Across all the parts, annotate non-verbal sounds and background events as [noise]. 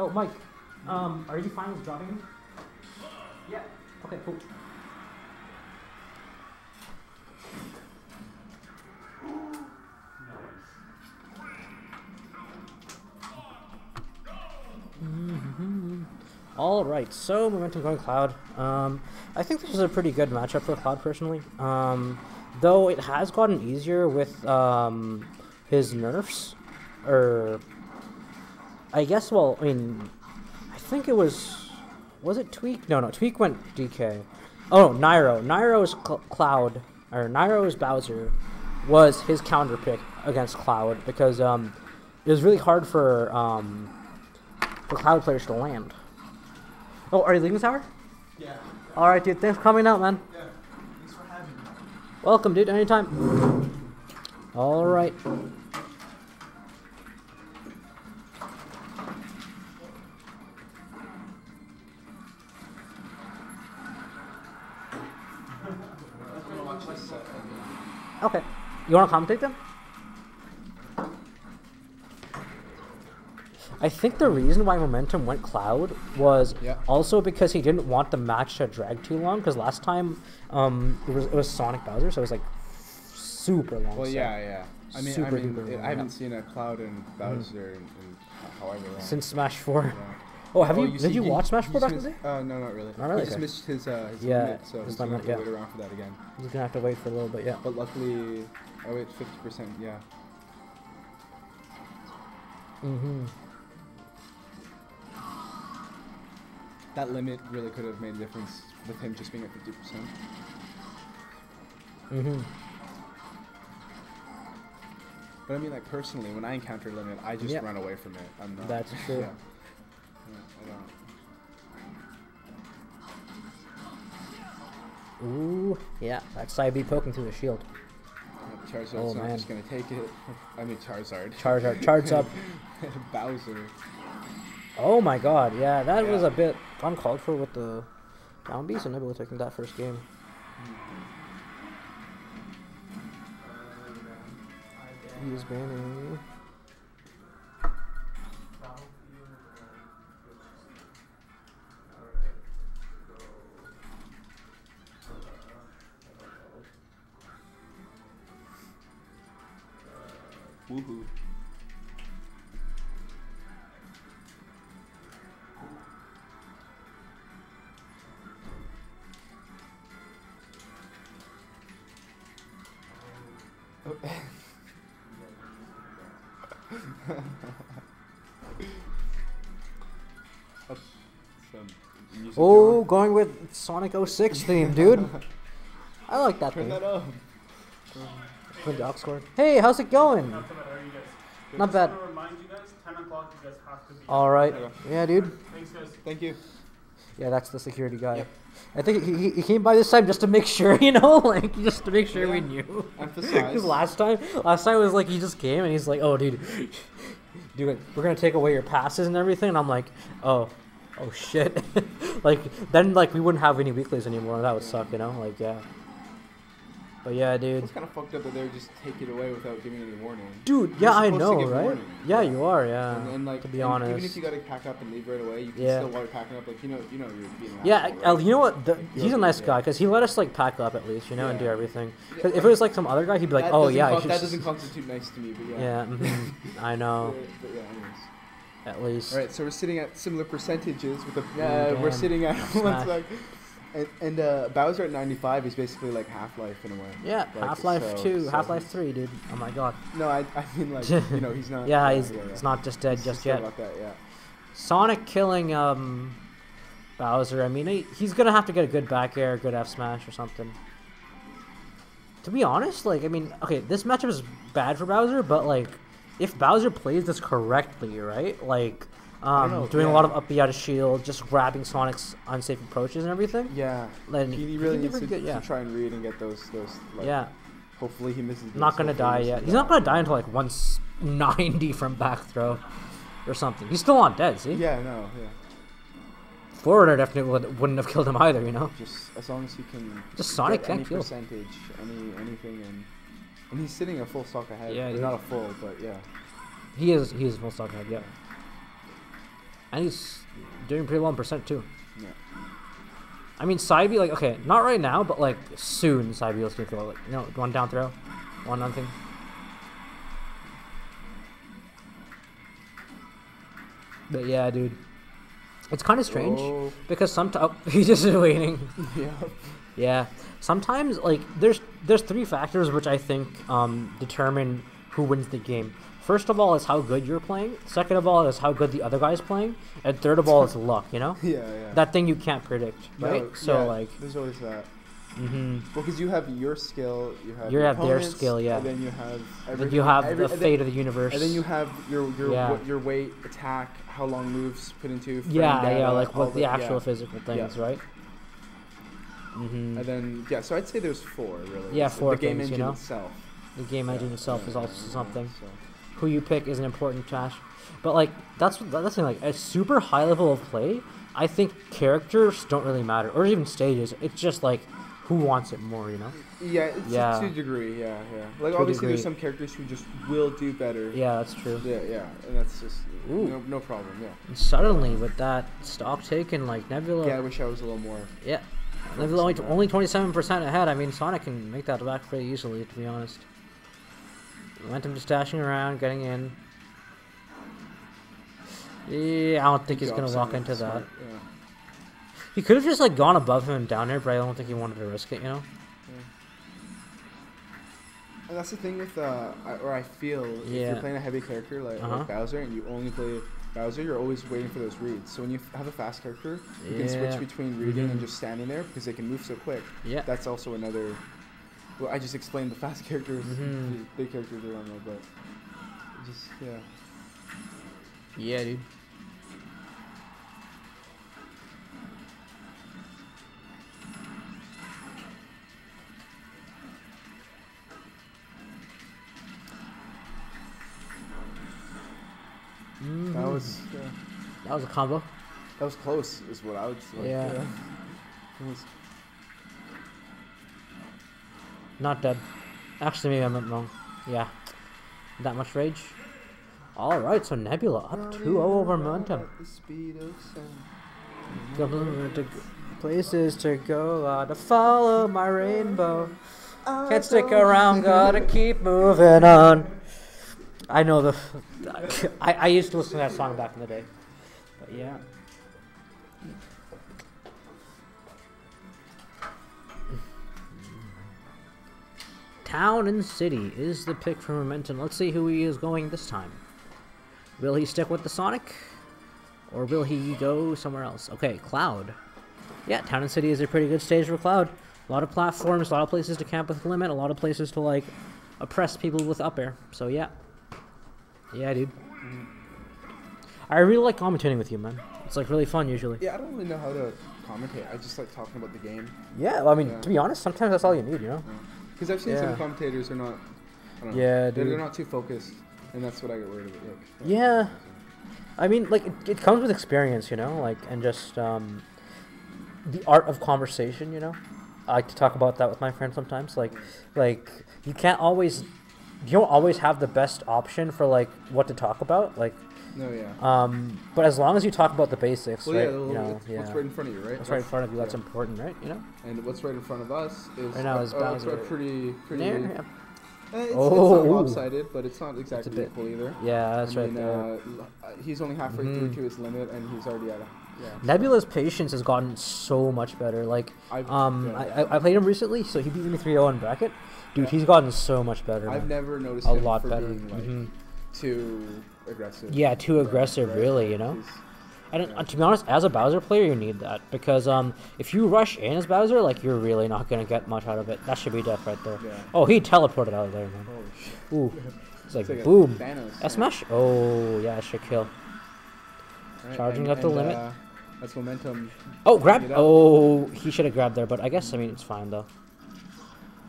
Oh, Mike, um, are you fine with dropping? Yeah. Okay, cool. All right, so momentum going Cloud. Um, I think this is a pretty good matchup for Cloud personally. Um, though it has gotten easier with um, his nerfs, or I guess. Well, I mean, I think it was was it Tweek? No, no, Tweek went DK. Oh, Nairo. Nairo's Cl- Cloud or Nairo's Bowser was his counter pick against Cloud because um, it was really hard for um, for Cloud players to land. Oh, are you leaving the tower? Yeah. All right, dude. Thanks for coming out, man. Yeah. Thanks for having me. Welcome, dude. Anytime. All right. Okay. You want to commentate them? I think the reason why Momentum went Cloud was Yeah. also because he didn't want the match to drag too long. Because last time, um, it was it was Sonic Bowser, so it was like super long. Well, set. yeah, yeah. I mean, I mean, duper it- long, I haven't seen a Cloud and Bowser in, in however long. Since Smash Four. Yeah. Oh, have Oh, you? did see, you watch Smash Four back in the day? Uh, no, not really. Not really? He just Okay. missed his, uh, his Yeah, limit, so he's gonna have to yeah. wait around for that again. He's gonna have to wait for a little bit. Yeah. But luckily, oh wait, 50%, yeah. Mm-hmm. That limit really could have made a difference with him just being at 50%. Mm-hmm. But I mean, like, personally, when I encounter limit, I just Yeah. run away from it. I'm not. That's [laughs] true. Yeah. Yeah. Ooh, yeah. That side B poking through the shield. Yeah, Charizard's Oh, not man. just gonna take it. [laughs] I mean, Charizard. Charizard, charge [laughs] up. Bowser. Oh my god, yeah, that was a bit uncalled for with the down B, so Nebula taking that first game. Hmm. He's banning. Woohoo. [laughs] Oh, going. going with Sonic 06 theme, dude. I like that Turn theme. that up. The Ox scored. Hey, how's it going? Not bad, how are you guys? Not bad. wanna remind you guys, 10 o'clock, you guys have to be. Alright. Okay. Yeah, dude. Thanks, guys. Thank you. Yeah, that's the security guy. Yep. I think he, he, he came by this time just to make sure, [laughs] you know, like just to make sure we knew. Because [laughs] last time, last time was like he just came and he's like, "Oh, dude, [laughs] dude, we're gonna take away your passes and everything." And I'm like, "Oh, oh shit!" like then, like we wouldn't have any weeklies anymore. That would suck, you know? Like yeah. But yeah, dude. It's kind of fucked up that they would just take it away without giving any warning. Dude, You're yeah, I to know, right? warning. Yeah, you are, yeah. and, and like, to be and honest. even if you gotta pack up and leave right away, you can Yeah. still while packing up, like you know, you know, you're being. Yeah, asshole, right? you know what? The, You're he's a nice guy because he let us like pack up at least, you know, and do everything. Yeah, if it was like some other guy, he'd be like, That "Oh yeah, con- that doesn't constitute nice to me, but yeah. yeah, mhm, [laughs] I know, But, but yeah, at least." All right, so we're sitting at similar percentages with the. Uh, we're sitting at [laughs] one. And, and uh, Bowser at 95 is basically like Half Life in a way. Yeah, Like, Half Life so- Two, so Half Life Three, dude. Oh my god. No, I, I mean like [laughs] you know he's not. Yeah, he's, yeah, he's not just dead He's just yet. About that, yeah. Sonic killing um Bowser. I mean, he, he's gonna have to get a good back air, good F smash or something. To be honest, like I mean, okay, this matchup is bad for Bowser, but like if Bowser plays this correctly, right? Like um, know, doing a lot of up out of shield, just grabbing Sonic's unsafe approaches and everything. Yeah. Then He, he really do needs to, good, yeah. to try and read and get those those. Like, yeah, Hopefully he misses. not gonna die yet. He's not gonna die until like 190 [laughs] from back throw or something. He's still on dead, see? Yeah, no, yeah. Forwarder definitely would, wouldn't have killed him either, you know? Just as long as he can. Just Sonic can't any kill. percentage, any anything, and and he's sitting a full stock ahead. Yeah, dude. not a full, but yeah. He is he is full stock head, yeah. And he's doing pretty well in percent too. Yeah. I mean, Saibi, like, okay, not right now, but like soon, Saibi will throw like, you know, one down throw, one nothing. But yeah, dude, it's kind of strange Oh, because sometimes [laughs] oh, he's just is waiting. [laughs] yeah. Yeah, sometimes like there's there's three factors which I think um, determine who wins the game. First of all is how good you're playing. Second of all is how good the other guy's playing, and third of all is luck. You know [laughs] Yeah, yeah. that thing you can't predict, No, right? so yeah, like, there's always that. Mm-hmm. Well, because you have your skill, you have You your have their skill, yeah. and then you have then everything, you have every- the fate then, of the universe. and then you have your your Yeah. what, your weight, attack, how long moves put into. yeah, data, yeah, like what the actual yeah. physical things, right? Mm-hmm. And then yeah, so I'd say there's four really. Yeah, four The game things, you engine know? itself. The game Yeah, engine itself yeah, is also something. so. Who you pick is an important task, but like that's that's thing. Like a super high level of play, I think characters don't really matter, or even stages. It's just like who wants it more, you know? Yeah, it's Yeah. to a degree. Yeah, yeah. Like To obviously, there's some characters who just will do better. Yeah, that's true. Yeah, yeah, and that's just Ooh. no, no problem. Yeah. And suddenly, with that stock taken, like Nebula, Yeah, I wish I was a little more. yeah, Nebula only only twenty seven percent ahead. I mean, Sonic can make that back pretty easily, to be honest. Momentum just dashing around, getting in. Yeah, I don't think he's gonna walk Simon. into that. Yeah. He could have just like gone above him and down here, but I don't think he wanted to risk it. You know? And that's the thing with, uh, I, or I feel, if you're playing a heavy character like, Uh-huh. like Bowser and you only play Bowser, you're always waiting for those reads. So when you have a fast character, you can switch between reading and Mhm. just standing there because they can move so quick. Yeah. That's also another. Well, I just explained the fast [laughs] characters, Mhm. the big characters are on there, but just yeah. Yeah, dude. That Mhm. was yeah, that was a combo. that was close, is what I would say. Yeah. It was- Not dead. Actually, maybe I'm wrong. Yeah. That much rage. Alright, so Nebula up 2 0 over momentum. At the speed of sound. Going to places to go, uh, gotta follow my rainbow. Can't stick around, gotta keep moving on. I know the. I, I used to listen to that song back in the day. But yeah. Town and City is the pick for Momentum. Let's see who he is going this time. Will he stick with the Sonic? Or will he go somewhere else? Okay, Cloud. Yeah, Town and City is a pretty good stage for Cloud. A lot of platforms, a lot of places to camp with limit, a lot of places to like oppress people with up air. So yeah. Yeah, dude. I really like commentating with you, man. It's like really fun usually. Yeah, I don't really know how to commentate. I just like talking about the game. Yeah, well, I mean, Yeah. to be honest, sometimes that's all you need, you know? Because I've seen Yeah. some commentators are not. I don't know, Yeah, they're, they're not too focused, and that's what I get worried about. Like, Yeah. I mean, like, it, it comes with experience, you know? Like, and just, um, the art of conversation, you know? I like to talk about that with my friends sometimes. Like, like, you can't always, you don't always have the best option for, like, what to talk about. Like, No, yeah. um, but as long as you talk about the basics, well, right? yeah, you know, what's, yeah. what's right in front of you, right? What's right in front of you, that's yeah. important, right? You know? And what's right in front of us is Right now is oh, it's a pretty, pretty. There, eh, yeah. it's, Oh, it's not lopsided, but it's not exactly bit- equal either. Yeah, that's I right mean, there. Uh, he's only halfway Mhm. through to his limit, and he's already at a. Yeah. Nebula's patience has gotten so much better. Like, I've, um, yeah. I, I, I played him recently, so he beat me 3 0 in bracket. Dude, Yeah. he's gotten so much better. I've man. never noticed a lot better. being like hmm too aggressive. Yeah, too aggressive, right. really, you know? And uh, to be honest, as a Bowser player, you need that because um, if you rush in as Bowser, like you're really not gonna get much out of it. That should be death right there. Yeah. Oh, he teleported out of there, man. Holy shit. Ooh, [laughs] it's like, It's like a boom. Thanos. S smash. Oh yeah, it should kill. Right, Charging and- up the and, limit. Uh, that's momentum. Oh, grab. Oh, he should have grabbed there, but I guess I mean it's fine though.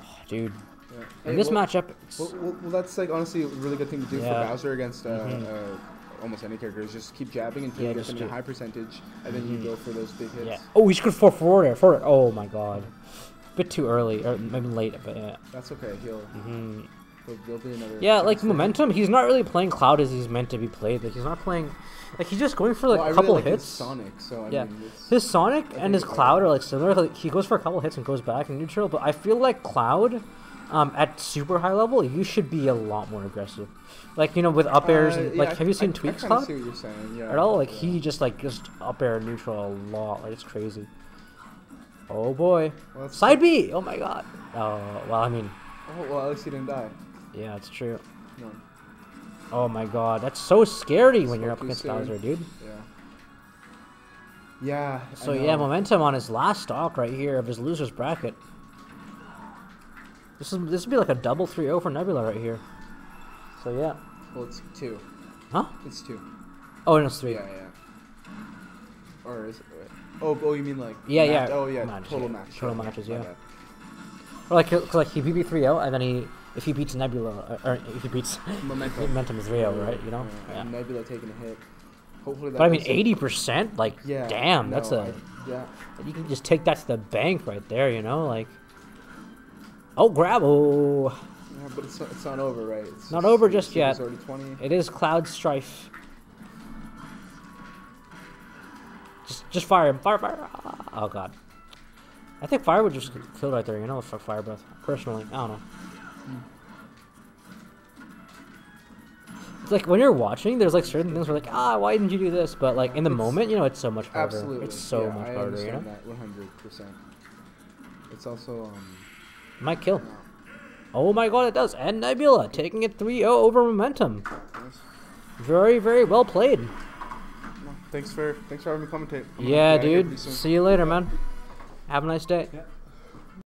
Oh, dude, Yeah. in Hey, this well, matchup, Well, well, well, that's like honestly a really good thing to do Yeah. for Bowser against uh, Mhm. uh, almost any character. Is just keep jabbing until Yeah, you get them in a high percentage, and then Mhm. you go for those big hits. yeah. Oh, he could forward forward. Forward. Oh my god, a bit too early or maybe late, but yeah. That's okay. He'll. hmm be another. Yeah, like momentum. He's not really playing Cloud as he's meant to be played. Like he's not playing. Like he's just going for like a really couple like his hits. Sonic, so I Yeah. mean, His Sonic and his Cloud are like similar. Like he goes for a couple hits and goes back in neutral. But I feel like Cloud, um, at super high level, you should be a lot more aggressive. Like you know with up airs Uh, and like have you seen I, Tweek's I kinda Cloud see what you're saying. Yeah. at all? Like yeah. he just like just up air neutral a lot. Like it's crazy. Oh boy, Well, that's- side B. Oh my god. Oh well, I mean, Oh well, at least he didn't die. yeah, it's true. No. Oh my god, that's so scary when you're up against. Bowser, dude. Yeah. Yeah. So yeah, momentum on his last stock right here of his losers bracket. This is this would be like a double 3-0 for Nebula right here. So yeah. Well, it's two. Huh? It's two. Oh, no, it's three. Yeah, yeah. Or is it? Oh, oh, you mean like? Yeah, match- yeah, Oh, yeah. match, total yeah. match. Total yeah, matches, yeah. bad. Or like, cause like he beat me 3-0, and then he if he beats Nebula, uh, or if he beats Momentum. [laughs] Momentum is 3-0, right? You know. Yeah. Nebula taking a hit. Hopefully that. But I mean, 80%, like, Yeah. damn, no, that's a I- yeah. you can just take that to the bank right there, you know, like. Oh, grab! Oh, Yeah, but it's not, it's not over, right? It's Not over just yet. It's already twenty. it is Cloud Strife. Just, just fire him! Fire, fire! Oh god. I think fire would just kill right there. You know, fuck fire breath. Personally, I don't know. It's like when you're watching, there's like certain things where like, ah, why didn't you do this? But like in the It's- moment, you know, it's so much harder. Absolutely. It's so yeah, much I harder. You know, that one hundred percent. It's also um. Might kill. Oh my god, it does. And Nebula taking it 3-0 over momentum. Very, very well played. Thanks for thanks for having me commentate. I'm Yeah, get outta here dude. See you later, man. Have a nice day. Yeah.